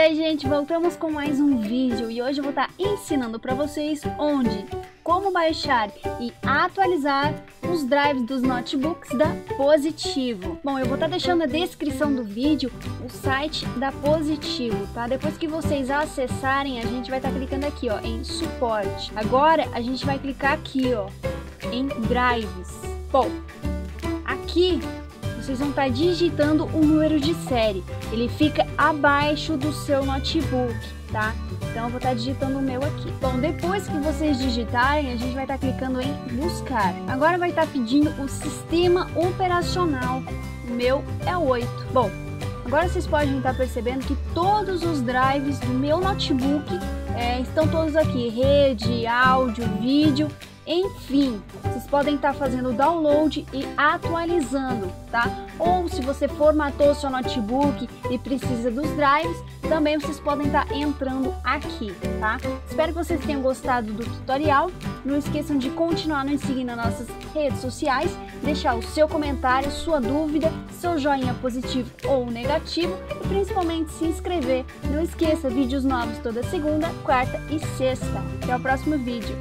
aí, gente, voltamos com mais um vídeo e hoje eu vou estar ensinando para vocês onde, como baixar e atualizar os drives dos notebooks da Positivo. Bom, eu vou estar deixando na descrição do vídeo o site da Positivo, tá? Depois que vocês acessarem, a gente vai estar clicando aqui, ó, em suporte. Agora, a gente vai clicar aqui, ó, em drives. Bom, aqui vocês vão estar digitando o número de série. Ele fica abaixo do seu notebook, tá? Então eu vou estar digitando o meu aqui. Bom, depois que vocês digitarem, a gente vai estar clicando em buscar. Agora vai estar pedindo o sistema operacional. O meu é o 8. Bom, agora vocês podem estar percebendo que todos os drives do meu notebook é, estão todos aqui. Rede, áudio, vídeo enfim, vocês podem estar fazendo o download e atualizando, tá? Ou se você formatou seu notebook e precisa dos drives, também vocês podem estar entrando aqui, tá? Espero que vocês tenham gostado do tutorial. Não esqueçam de continuar nos seguindo nas nossas redes sociais, deixar o seu comentário, sua dúvida, seu joinha positivo ou negativo e principalmente se inscrever. Não esqueça, vídeos novos toda segunda, quarta e sexta. Até o próximo vídeo.